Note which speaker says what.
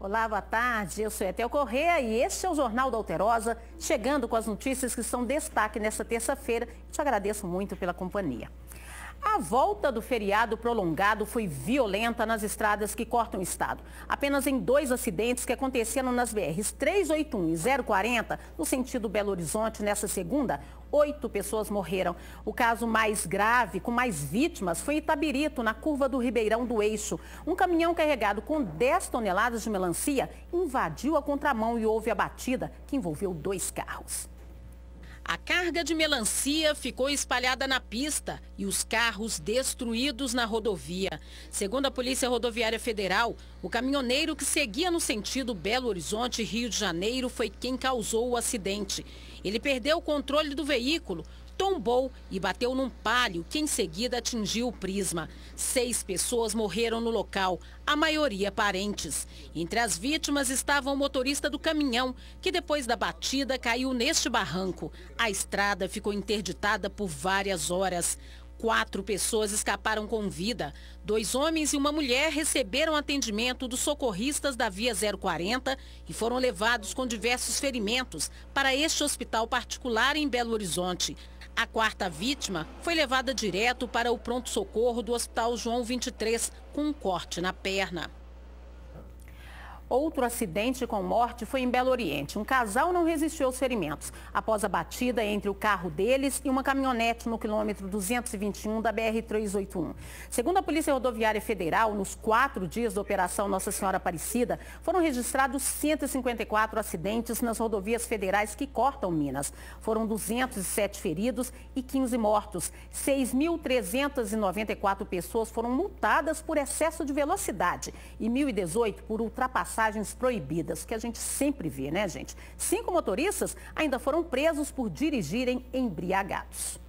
Speaker 1: Olá, boa tarde. Eu sou Etel Correa e este é o Jornal da Alterosa, chegando com as notícias que são destaque nesta terça-feira. Te agradeço muito pela companhia. A volta do feriado prolongado foi violenta nas estradas que cortam o estado. Apenas em dois acidentes que aconteceram nas BRs 381 e 040, no sentido Belo Horizonte, nessa segunda, oito pessoas morreram. O caso mais grave, com mais vítimas, foi em Itabirito, na curva do Ribeirão do Eixo. Um caminhão carregado com 10 toneladas de melancia invadiu a contramão e houve a batida que envolveu dois carros. A carga de melancia ficou espalhada na pista e os carros destruídos na rodovia. Segundo a Polícia Rodoviária Federal, o caminhoneiro que seguia no sentido Belo Horizonte, Rio de Janeiro, foi quem causou o acidente. Ele perdeu o controle do veículo, tombou e bateu num palio que em seguida atingiu o prisma. Seis pessoas morreram no local, a maioria parentes. Entre as vítimas estava o motorista do caminhão, que depois da batida caiu neste barranco. A estrada ficou interditada por várias horas. Quatro pessoas escaparam com vida. Dois homens e uma mulher receberam atendimento dos socorristas da Via 040 e foram levados com diversos ferimentos para este hospital particular em Belo Horizonte. A quarta vítima foi levada direto para o pronto-socorro do Hospital João 23 com um corte na perna. Outro acidente com morte foi em Belo Oriente. Um casal não resistiu aos ferimentos após a batida entre o carro deles e uma caminhonete no quilômetro 221 da BR-381. Segundo a Polícia Rodoviária Federal, nos quatro dias da Operação Nossa Senhora Aparecida, foram registrados 154 acidentes nas rodovias federais que cortam Minas. Foram 207 feridos e 15 mortos. 6.394 pessoas foram multadas por excesso de velocidade e 1.018 por ultrapassagem passagens proibidas, que a gente sempre vê, né, gente? Cinco motoristas ainda foram presos por dirigirem embriagados.